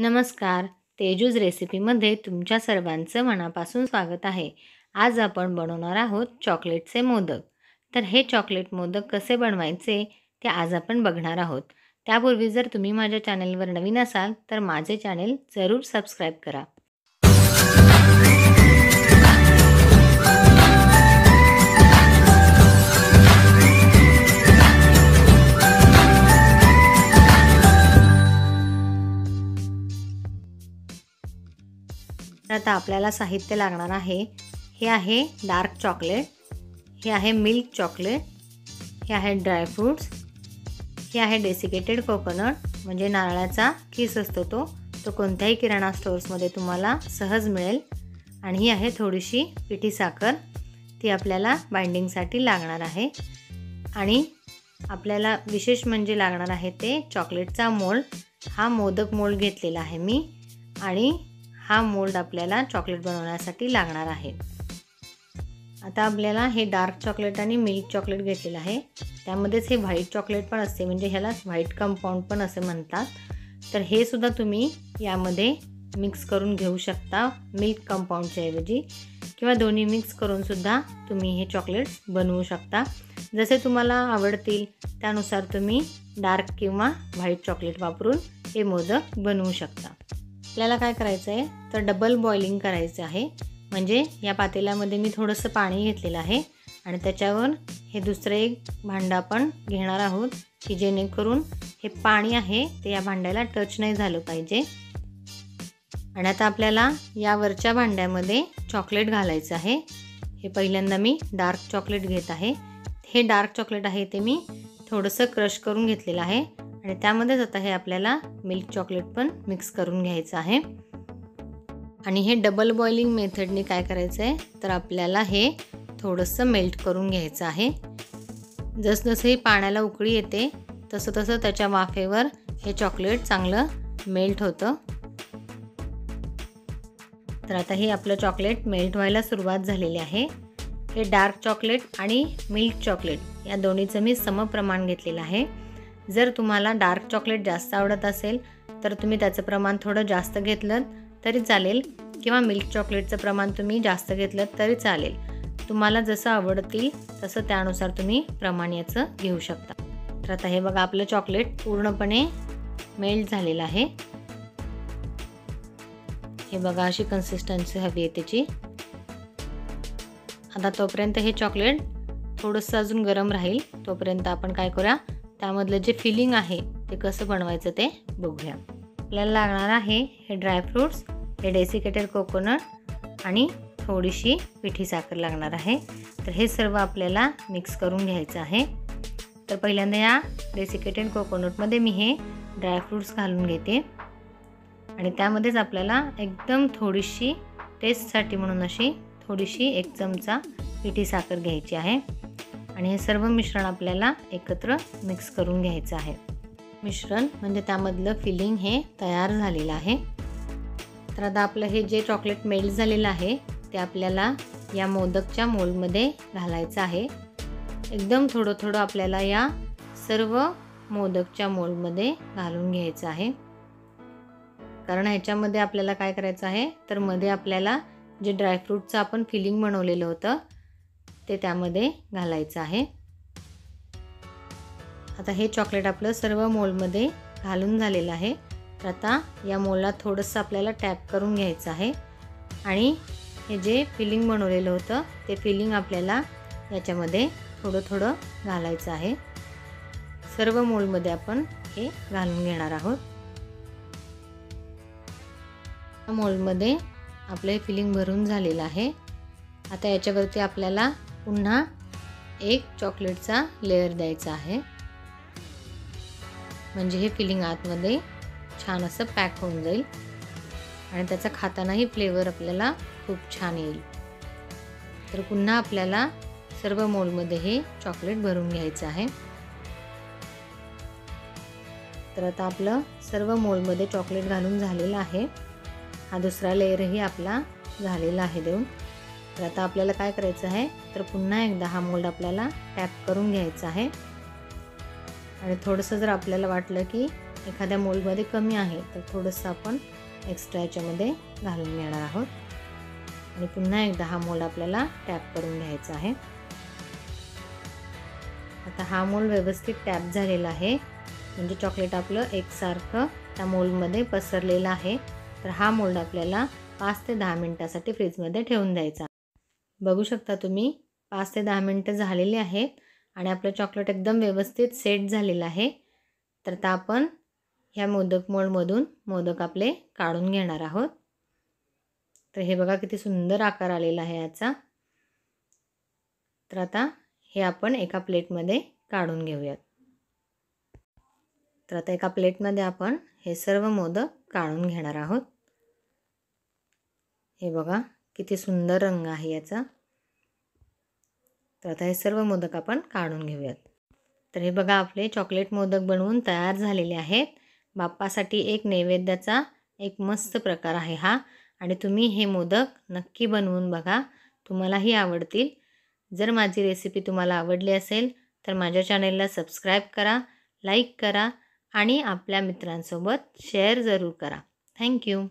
नमस्कार. तेजूज रेसिपीमध्ये तुमच्या सर्वांचं मनापासून स्वागत आहे. आज आपण बनवणार आहोत चॉकलेटचे मोदक. तर हे चॉकलेट मोदक कसे बनवायचे ते आज आपण बघणार आहोत. त्यापूर्वी जर तुम्ही माझ्या चॅनलवर नवीन असाल तर माझे चॅनेल जरूर सबस्क्राईब करा. आता आपल्याला साहित्य लागणार आहे. हे आहे डार्क चॉकलेट हे आहे मिल्क चॉकलेट हे आहे ड्रायफ्रूट्स हे आहे डेसिकेटेड कोकोनट म्हणजे नारळाचा किस असतो तो. तो कोणत्याही किराणा स्टोर्समध्ये तुम्हाला सहज मिळेल. आणि ही आहे थोडीशी पिठी साखर. ती आपल्याला बाइंडिंगसाठी लागणार आहे. आणि आपल्याला विशेष म्हणजे लागणार आहे ते चॉकलेटचा मोल्ड हा मोदक मोल्ड घेतलेला आहे मी. आणि हा मोल्ड आपल्याला चॉकलेट बनवण्यासाठी लागणार आहे. आता आपल्याला हे डार्क चॉकलेट आणि मिल्क चॉकलेट घेतलेलं आहे. त्यामध्येच हे व्हाईट चॉकलेट पण असते म्हणजे ह्याला व्हाईट कंपाऊंड पण असे म्हणतात. तर हे सुद्धा तुम्ही यामध्ये मिक्स करून घेऊ शकता मिल्क कंपाऊंडच्या ऐवजी. किंवा दोन्ही मिक्स करूनसुद्धा तुम्ही हे चॉकलेट्स बनवू शकता. जसे तुम्हाला आवडतील त्यानुसार तुम्ही डार्क किंवा व्हाईट चॉकलेट वापरून हे मोदक बनवू शकता. आपल्याला काय करायचं आहे तर डबल बॉइलिंग करायचं आहे. म्हणजे या पातेल्यामध्ये मी थोडंसं पाणी घेतलेलं आहे. आणि त्याच्यावर हे दुसरं एक भांडं आपण घेणार आहोत की जेणेकरून हे पाणी आहे ते या भांड्याला टच नाही झालं पाहिजे. आणि आता आपल्याला या वरच्या भांड्यामध्ये चॉकलेट घालायचं आहे. हे पहिल्यांदा मी डार्क चॉकलेट घेत आहे. हे डार्क चॉकलेट आहे ते मी थोडंसं क्रश करून घेतलेलं आहे. आणि त्यामध्येच आता हे आपल्याला मिल्क चॉकलेट पण मिक्स करून घ्यायचं आहे. आणि हे डबल बॉइलिंग मेथडने काय करायचं आहे तर आपल्याला हे थोडंसं मेल्ट करून घ्यायचं आहे. जसजसं ही पाण्याला उकळी येते तसं तसं त्याच्या वाफेवर हे चॉकलेट चांगलं मेल्ट होतं. तर आता हे आपलं चॉकलेट मेल्ट व्हायला सुरुवात झालेली आहे. हे डार्क चॉकलेट आणि मिल्क चॉकलेट या दोन्हीचं मी समप्रमाण घेतलेलं आहे. जर तुम्हाला डार्क चॉकलेट जास्त आवडत असेल तर तुम्ही त्याचं प्रमाण थोडं जास्त घेतलं तरी चालेल. किंवा मिल्क चॉकलेटचं प्रमाण तुम्ही जास्त घेतलं तरी चालेल. तुम्हाला जसं आवडतील तसं त्यानुसार तुम्ही प्रमाण याचं घेऊ शकता. तर आता हे बघा आपलं चॉकलेट पूर्णपणे मेल्ट झालेलं आहे. हे बघा अशी कन्सिस्टन्सी हवी आहे त्याची. आता तोपर्यंत हे चॉकलेट थोडंसं अजून गरम राहील. तोपर्यंत आपण काय करूया त्यामधलं जे फिलिंग आहे ते कसं बनवायचं ते बघूया. आपल्याला लागणार आहे हे ड्रायफ्रूट्स हे डेसिकेटेड कोकोनट आणि थोडीशी पिठी साखर लागणार आहे. तर हे सर्व आपल्याला मिक्स करून घ्यायचं आहे. तर पहिल्यांदा या डेसिकेटेड कोकोनटमध्ये मी हे ड्रायफ्रूट्स घालून घेते. आणि त्यामध्येच आपल्याला एकदम थोडीशी टेस्टसाठी म्हणून अशी थोडीशी एक चमचा पिठी साखर घ्यायची आहे. आणि हे सर्व मिश्रण आपल्याला एकत्र मिक्स करून घ्यायचं आहे. मिश्रण म्हणजे त्यामधलं फिलिंग हे तयार झालेलं आहे. तर आता आपलं हे जे चॉकलेट मेल्ट झालेलं आहे ते आपल्याला या मोदकच्या मोलमध्ये घालायचं आहे. एकदम थोडं थोडं आपल्याला या सर्व मोदकच्या मोलमध्ये घालून घ्यायचं आहे. कारण ह्याच्यामध्ये आपल्याला काय करायचं आहे? तर मध्ये आपल्याला जे ड्रायफ्रूटचं आपण फिलिंग बनवलेलं होतं ते त्यामध्ये घालायचं आहे. आता हे चॉकलेट आपलं सर्व मोलमध्ये घालून झालेलं आहे. तर आता या मोलला थोडंसं आपल्याला टॅप करून घ्यायचं आहे. आणि हे जे फिलिंग बनवलेलं होतं ते फिलिंग आपल्याला याच्यामध्ये थोडं थोडं घालायचं आहे. सर्व मोलमध्ये आपण हे घालून घेणार आहोत. मोलमध्ये आपलं हे फिलिंग भरून झालेलं आहे. आता याच्यावरती आपल्याला पुन्हा एक चॉकलेटचा लेअर द्यायचा आहे. म्हणजे हे फिलिंग आतमध्ये छान असं पॅक होऊन जाईल. आणि त्याचा खातानाही फ्लेवर आपल्याला खूप छान येईल. तर पुन्हा आपल्याला सर्व मोलमध्ये हे चॉकलेट भरून घ्यायचं आहे. तर आता आपलं सर्व मोलमध्ये चॉकलेट घालून झालेलं आहे. हा दुसरा लेअरही आपला झालेला आहे देऊन. तर आता आपल्याला काय करायचं आहे? तर पुन्हा एकदा हा मोल्ड आपल्याला टॅप करून घ्यायचा आहे. आणि थोडंसं जर आपल्याला वाटलं की एखाद्या मोलमध्ये कमी आहे तर थोडंसं आपण एक्स्ट्रा याच्यामध्ये घालून घेणार आहोत. आणि पुन्हा एकदा हा मोल आपल्याला टॅप करून घ्यायचा आहे. आता हा मोल व्यवस्थित टॅप झालेला आहे. म्हणजे चॉकलेट आपलं एकसारखं त्या मोल्डमध्ये पसरलेलं आहे. तर हा मोल्ड आपल्याला पाच ते दहा मिनटासाठी फ्रीजमध्ये ठेवून द्यायचा बघू शकता तुम्ही पाच ते दहा मिनटं झालेली आहेत आणि आपलं चॉकलेट एकदम व्यवस्थित सेट झालेलं आहे. तर आता आपण ह्या मोदक मोडमधून मोदक आपले काढून घेणार आहोत. तर हे बघा किती सुंदर आकार आलेला आहे याचा. तर आता हे आपण एका प्लेटमध्ये काढून घेऊयात. तर आता एका प्लेटमध्ये आपण हे सर्व मोदक काढून घेणार आहोत. हे बघा किती सुंदर रंग आहे याचा. तर आता हे सर्व मोदक आपण काढून घेऊयात. तर हे बघा आपले चॉकलेट मोदक बनवून तयार झालेले आहेत. बाप्पासाठी एक नैवेद्याचा एक मस्त प्रकार आहे हा. आणि तुम्ही हे मोदक नक्की बनवून बघा. तुम्हालाही आवडतील. जर माझी रेसिपी तुम्हाला आवडली असेल तर माझ्या चॅनेलला सबस्क्राईब करा लाईक करा आणि आपल्या मित्रांसोबत शेअर जरूर करा. थँक्यू